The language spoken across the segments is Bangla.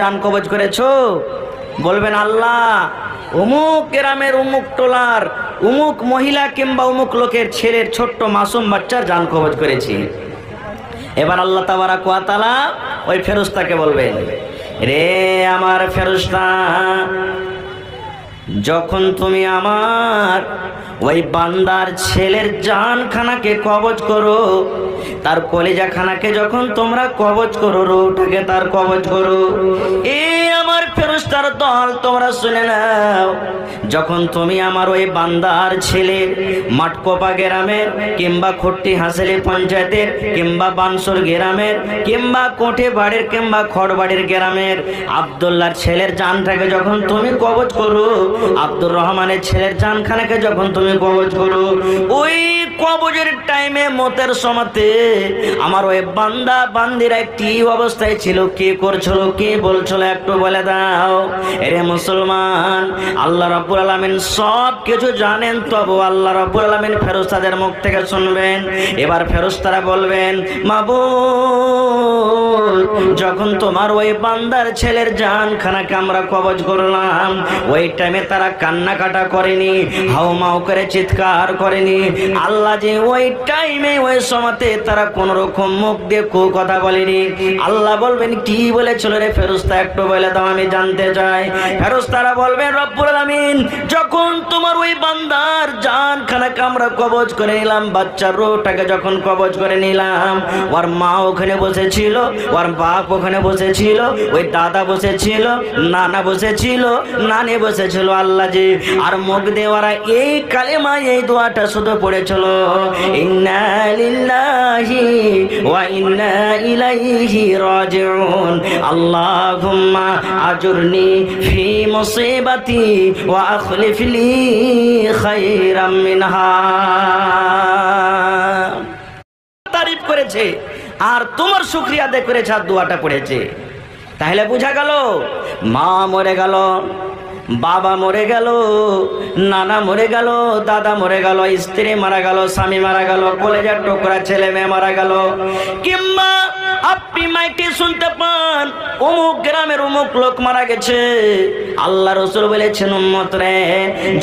টান কবজ করেছ? বলবেন, আল্লাহ, অমুক গ্রামের অমুক টোলার, অমুক মহিলা কিংবা অমুক লোকের ছেলের ছোট্ট মাসুম বাচ্চার যান কবজ করেছি। এবার আল্লাহ তাবারা কোয়াতালা ওই ফেরস্তাকে বলবেন, রে আমার ফেরস্তা যখন তুমি আমার ওই বান্দার ছেলের জানখানাকে কবজ করো, তার কলেজা খানাকে যখন তোমরা কবজ করো রোটাকে তার কবজ করো, এ আমার ফেরস্তার দল তোমরা শুনে নাও, যখন তুমি আমার ওই বান্দার ছেলে মাটকোপা গ্রামের কিংবা খট্টি হাসেলি পঞ্চায়েতের কিংবা বানসুর গ্রামের কিংবা কোঠে বাড়ির কিংবা খড়বাড়ির গ্রামের আবদুল্লার ছেলের জানটাকে যখন তুমি কবজ করো, আব্দুর রহমানের ছেলের জানখানাকে যখন তুমি কবজ করো, ওই কবজের টাইমে মতের সমাতে আমার ওই বান্দা বান্দিরা একটি অবস্থায় ছিল। কে করছিল, কে বলছিল একটু বলে দাও। এরে মুসলমান, আল্লাহ রাব্বুল আলামিন সব কিছু জানেন, তবু আল্লাহ রাব্বুল আলামিন ফেরেশতাদের মুখ থেকে শুনবেন। এবার ফেরেশতারা বলবেন মাবুদ যখন তোমার ওই বান্দার ছেলের জানখানাকে আমরা কবজ করলাম, ওই টাইমে তারা কান্নাকাটা করেনি, হাউমাউ করে চিৎকার করেনি। আল্লাহ যে ওই টাইমে ওই সময়তে তারা কোন রকম মুখ দিয়ে কু কথা বলেনি। আল্লাহ বলবেন, কি বলেছিল রে ফেরস্তা একটু বলে দাও, আমি জানতে চাই ফেরস্তারা বলবেন, রব্বুল আলামিন, যখন তোমার ওই বান্দার জান খানাকে আমরা কবজ করে নিলাম, বাচ্চার রোটাকে যখন কবজ করে নিলাম, ওর মা ওখানে বসেছিল, ওর বাপ ওখানে বসেছিল, ওই দাদা বসেছিল, নানা বসেছিল, নানি বসেছিল আল্লাহ জি আর মুখ দিয়ে ওরা এই কালেমা এই দোয়াটা শুধু পড়েছিল, ইন্না ওয়া ইন্না ইলাইহি রাজিউন, আল্লাহুম্মা আজুরনি ফি মুসিবাতি ওয়া আখলিফ লি খায়রাম মিনহা। তারিফ করেছে আর তোমার শুক্রিয়া আদায় করেছে আর দোয়াটা পড়েছে। তাহলে বোঝা গেল, মা মরে গেল, বাবা মরে গেল, নানা মরে গেল, দাদা মরে গেল, স্ত্রী মারা গেল, স্বামী মারা গেল, কলেজের টুকরা ছেলে মেয়ে মারা গেল। কিংবা আপনি মাইকে শুনতে পান। অমুক গ্রামের অমুক লোক মারা গেছে। আল্লাহ রসুল বলেছেন, উম্মত রে,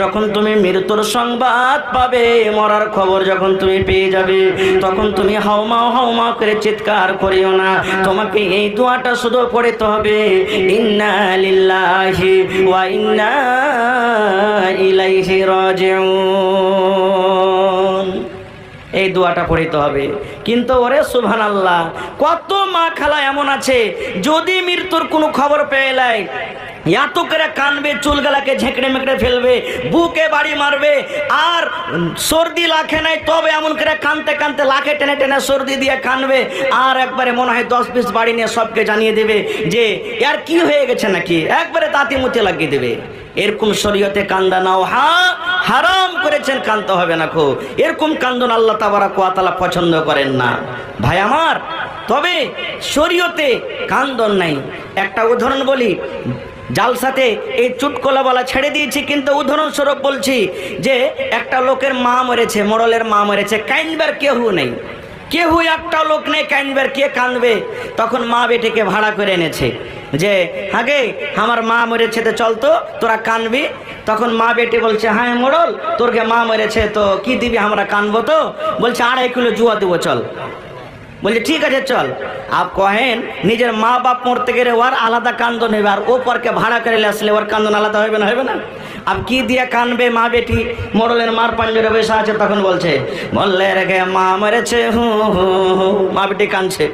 যখন তুমি মৃত্যুর সংবাদ পাবে, মরার খবর যখন তুমি পেয়ে যাবে, তখন তুমি হাউমাও হাউমাও করে চিৎকার করিও না। তোমাকে এই দোয়াটা শুধু পড়তে হবে, ইন্না লিল্লাহি ওয়া ইন্না ইলাইহি রাজিউন। এই দোয়াটা পড়িতে হবে। কিন্তু ওরে সুবহান আল্লাহ কত মা খালা এমন আছে, যদি মৃত্যুর কোনো খবর পেয়ে এলাই এত করে কানবে, চুলগালাকে ঝেঁকড়ে মেকড়ে ফেলবে, বুকে বাড়ি মারবে, আর সর্দি লাখে নাই, তবে এমন করে কানতে কানতে লাখে টেনে টেনে সর্দি দিয়ে কানবে, আর একবারে মনে হয় দশ পিস বাড়ি নিয়ে সবকে জানিয়ে দেবে যে আর কি হয়ে গেছে নাকি? একবারে তাঁতি মুতে লাগিয়ে দেবে। এরকম শরীয়তে কান্দা নাও, হা, হারাম করেছেন, কানতে হবে না খো এরকম কান্দন আল্লাহ তাবারা কোয়াতালা পছন্দ করেন না। ভাই আমার, তবে শরীয়তে কান্দন নাই। একটা উদাহরণ বলি, জালসাতে এই চুটকলা বলা ছেড়ে দিয়েছি, কিন্তু উদাহরণস্বরূপ বলছি যে, একটা লোকের মা মরেছে, মোড়লের মা মরেছে, কাইনবার কেউ নেই। কেউ একটা লোক নেই, কাইনবার কে কানবে? তখন মা বেটিকে ভাড়া করে এনেছে। যে, আগে আমার মা মরেছে তো চল তো, তোরা কানবি। তখন মা বেটি বলছে হ্যাঁ মোড়ল, তোরকে মা মরেছে তো কি দিবি আমরা কানবো তো? বলছে, আড়াই কিলো জুয়া দেবো, চল। বলছে, ঠিক আছে, চল। আপ কহেন, নিজের মা বাপ মরতে গেলে ওর আলাদা কান্দন হবে, আর ও পরকে ভাড়া করে আসলে ওর কান্দন আলাদা হবে না হবে না? আপ কি দিয়ে কানবে মা বেটি? মোড়লের মার পাঞ্জরে বসে আছে, তখন বলছে, বললে রেখে মা মরেছে, হু হু মা বেটি কানছে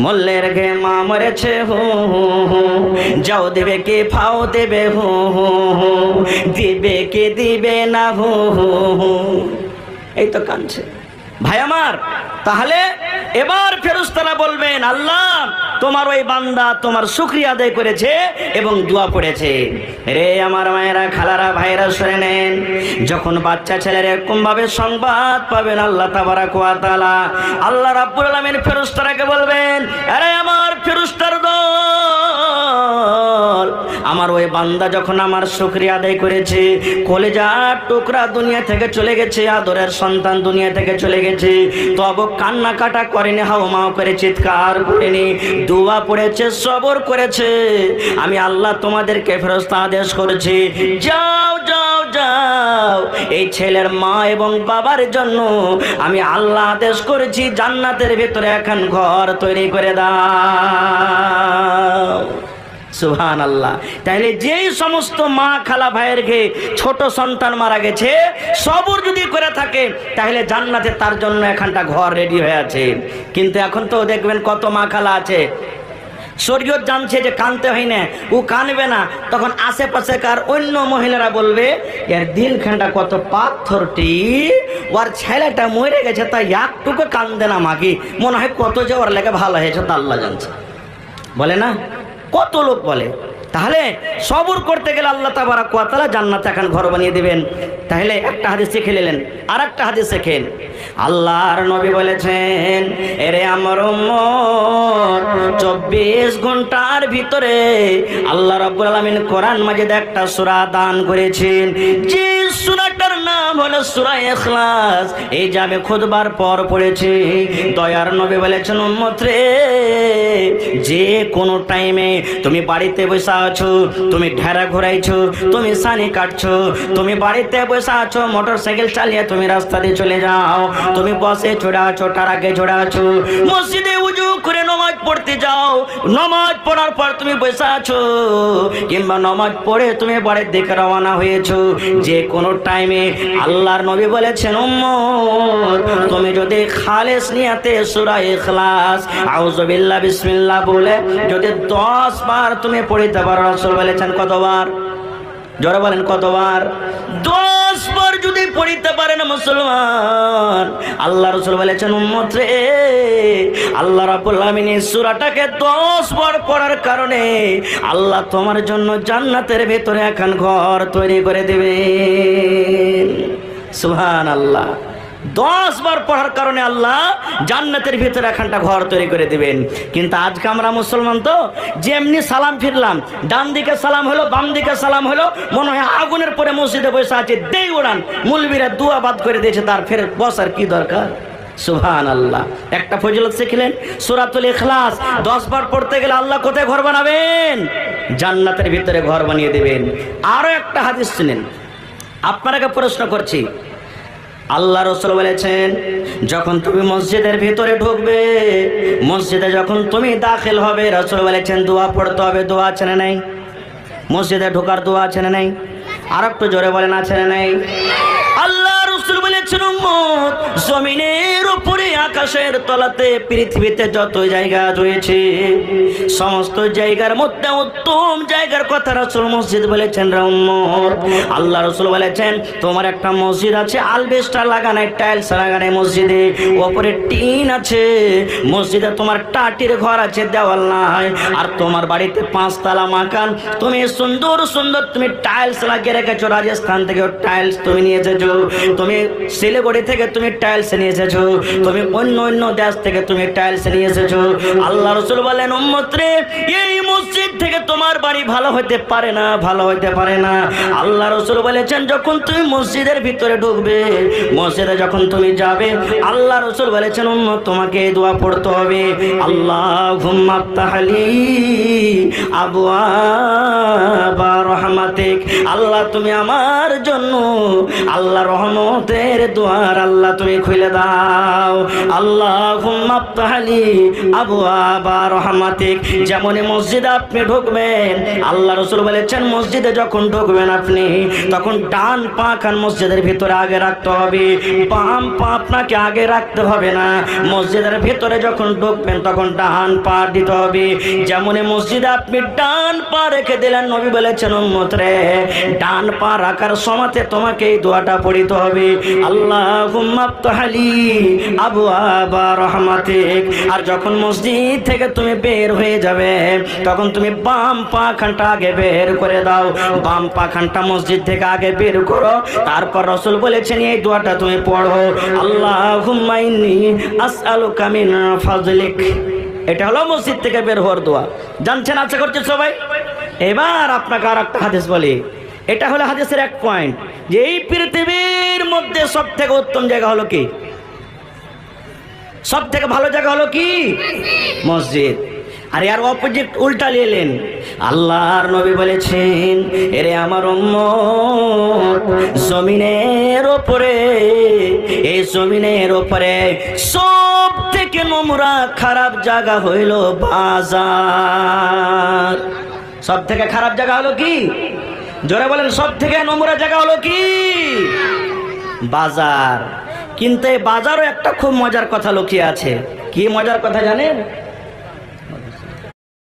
মল্লে ঘে মা মরেছে হো, হু হু। যাও দেবে কে, ফাও দেবে হো, হু হু। দিবে কে, দিবে না হো, হু হু। এই তো কাঁদছে। ভাই আমার, তাহলে এবার ফেরুস্তারা বলবেন, আল্লাহ তোমার ওই বান্দা তোমার শুক্রিয়া আদায় করেছে এবং দোয়া পড়েছে রে আমার মায়েরা, খালারা ভাইরা শুনে নেন, যখন বাচ্চা ছেলের এরকম ভাবে সংবাদ পাবেন আল্লাহ তাবারা কোয়াতালা আল্লাহ রাব্বুল আলমের ফেরুস্তারাকে বলবেন, আরে আমার ফেরুস্তার দল আমার ওই বান্দা যখন আমার শুক্রিয়া আদায় করেছে, কলেজার টুকরা দুনিয়া থেকে চলে গেছে, আদরের সন্তান দুনিয়া থেকে চলে গেছে, তবে কান্না কাটা করেনি হাও মাও করে চিৎকার করেনি, দুয়া পড়েছে, সবর করেছে। আমি আল্লাহ তোমাদেরকে ফেরস্ত আদেশ করেছি, যাও যাও যাও, এই ছেলের মা এবং বাবার জন্য আমি আল্লাহ আদেশ করেছি, জান্নাতের ভিতরে এখন ঘর তৈরি করে দাও। সুহান আল্লাহ তাহলে যেই সমস্ত মা খালা ভাইয়ের ঘে ছোট সন্তান মারা গেছে, সবর যদি করে থাকে তাহলে জান্নাতে তার জন্য এখানটা ঘর রেডি হয়ে আছে। কিন্তু এখন তো দেখবেন কত মা খালা আছে। শরীয়ত জানছে যে কানতে হয় না, ও কানবে না। তখন আশেপাশে কার অন্য মহিলারা বলবে, এর দিলখানটা কত পাথরটি, ওর ছেলেটা মরে গেছে তাই একটুকু কান্দে না মাগি। মনে হয় কত যে ওর লেগে ভালো হয়েছে, তা আল্লাহ জানছে। বলে না? কত লোক বলে? তাহলে সবর করতে গেলে আল্লাহ তাবারা কোয়াতালা জান্নাত এখন ঘর বানিয়ে দিবেন। তাহলে একটা হাদিস শিখে নিলেন আর একটা হাদিস শেখেন। আল্লাহর নবী বলেছেন, এরে আমার চব্বিশ ঘণ্টার ভিতরে আল্লাহ রব্বুল আলমিন কোরআন মাজিদ একটা সুরা দান করেছেন। যে সুরাটার নাম হলো সুরা এখলাস এই যে আমি খুদবার পর পড়েছি, দয়ার নবী বলেছেন উম্মত রে যে কোনো টাইমে তুমি বাড়িতে বসে আছো, তুমি ঢেরা ঘোরাইছো, তুমি সানি কাটছো, তুমি বাড়িতে বসে আছো মোটর সাইকেল চালিয়ে তুমি রাস্তা দিয়ে চলে যাও, তুমি বসে ছোড়া আছো টারাকে ছোড়া আছো, মসজিদে উজু করে নমাজ পড়তে যাও, নমাজ পড়ার পর তুমি বসে আছো, কিংবা নমাজ পড়ে তুমি বাড়ির দিকে রওনা হয়েছো, যে কোনো টাইমে আল্লাহর নবী বলেছেন উম্মর তুমি যদি খালেস নিয়াতে সুরা ইখলাস, আউযুবিল্লাহ, বিসমিল্লাহ বলে যদি 10 বার তুমি পড়িতে পারো, রাসূল বলেছেন কতবার? জোরে বলেন কতবার? দশ বার যদি পড়িতে পারেন মুসলমান আল্লাহ রসুল বলেছেন, উম্মত রে, আল্লাহ রাবুল সূরাটাকে দশ বার পড়ার কারণে আল্লাহ তোমার জন্য জান্নাতের ভেতরে এখন ঘর তৈরি করে দেবে সুহান আল্লাহ দশ বার পড়ার কারণে আল্লাহ জান্নাতের ভিতরে এখানটা ঘর তৈরি করে দিবেন। কিন্তু আজকে আমরা মুসলমান তো, যেমনি সালাম ফিরলাম, ডান দিকে সালাম হলো, বাম দিকে সালাম হলো, মনে হয় আগুনের পরে মসজিদে বসে আছে, দেই উড়ান মুলবিরা দুয়া বাদ করে দিয়েছে, তার ফের বসার কি দরকার? সুহান আল্লাহ একটা ফজিলত শিখলেন, সুরাতুল ইখলাস, দশ বার পড়তে গেলে আল্লাহ কোথায় ঘর বানাবেন? জান্নাতের ভিতরে ঘর বানিয়ে দেবেন। আরও একটা হাদিস শুনেন। আপনাকে প্রশ্ন করছি আল্লাহ রসুল বলেছেন, যখন তুমি মসজিদের ভিতরে ঢুকবে, মসজিদে যখন তুমি দাখিল হবে, রসুল বলেছেন, দোয়া পড়তে হবে, দোয়া আছে না নাই। মসজিদে ঢোকার দোয়া আছে না নাই। আর একটু জোরে বলেন আছে না নেই। আল্লাহ রসুল বলেছেন জমিনে আকাশের তলাতে পৃথিবীতে যত জায়গা রয়েছে, সমস্ত জায়গার মধ্যে উত্তম জায়গার কথা রসুল মসজিদ বলেছেন আল্লাহ রসুল বলেছেন, তোমার একটা মসজিদ আছে, আলবেস্টার লাগানো টাইলস লাগানো মসজিদে। ওপরে টিন আছে, মসজিদে তোমার টাটির ঘর আছে, দেওয়াল নাই। আর তোমার বাড়িতে পাঁচতলা মাকান, তুমি সুন্দর সুন্দর তুমি টাইলস লাগিয়ে রেখেছো, রাজস্থান থেকে টাইলস তুমি নিয়ে এসেছ। তুমি শিলিগুড়ি থেকে তুমি টাইলস নিয়ে এসেছ। তুমি অন্য অন্য দেশ থেকে তুমি টাইলস নিয়ে এসেছ। আল্লাহ রসুল বলেন উম্মত রে এই মসজিদ থেকে তোমার বাড়ি ভালো হতে পারে না, ভালো হতে পারে না। আল্লাহ রসুল বলেছেন, যখন তুমি মসজিদের ভিতরে ঢুকবে, মসজিদে যখন তুমি যাবে, আল্লাহ রসুল বলেছেন, উম্মত, তোমাকে দোয়া পড়তে হবে। আল্লাহ ঘুমাত্তাহালি আবু রহমাতিক। আল্লাহ, তুমি আমার জন্য আল্লাহ রহমতের দোয়ার আল্লাহ তুমি খুলে দাও। আল্লাহ ঘুমাত্তাহালি আবু আবা রহমাতিক। যেমন মসজিদে আপনি ঢুকবেন, আল্লাহ রসুল বলেছেন, মসজিদে যখন ঢুকবেন আপনি, তখন ডান পা খান মসজিদের ভিতরে আগে রাখতে হবে। বাম পা আপনাকে আগে রাখতে হবে না। মসজিদের ভিতরে যখন ঢুকবেন, তখন ডান পা দিতে হবে। যেমন মসজিদে আপনি ডান পা রেখে দিলেন, নবী বলেছেন, উম্মত ডান পা রাখার সময়তে তোমাকে এই দোয়াটা পড়িতে হবে। আল্লাহ হালি আবু আবা রহমাতিক। আর যখন মসজিদ থেকে তুমি বের হয়ে যাবে, তখন তুমি বাম পা খানটা আগে বের করে দাও। বাম পা খানটা মসজিদ থেকে আগে বের করো। তারপর রসুল বলেছেন, এই দোয়াটা তুমি পড়ো। আল্লাহ হুমাইনি আসআলুকা মিন ফাজলিক। এটা হলো মসজিদ থেকে বের হওয়ার দোয়া। জানছেন? আশা করছি সবাই? এবার আপনাকে আর একটা হাদিস বলি। এটা হলো হাদিসের এক পয়েন্ট যে এই পৃথিবীর মধ্যে সব থেকে উত্তম জায়গা হলো কি? সব থেকে ভালো জায়গা হলো কি? মসজিদ। আর এর অপোজিট উল্টা নিলেন আল্লাহর নবী বলেছেন, এরে আমার জমিনের ওপরে, এই জমিনের ওপরে সব থেকে নোংরা খারাপ জায়গা হইল বাজার। সব থেকে খারাপ জায়গা হলো কি? জোরে বলেন সব থেকে নোংরা জায়গা হলো কি? বাজার। কিন্তু এই বাজারও একটা খুব মজার কথা লুকিয়ে আছে। কি মজার কথা জানেন?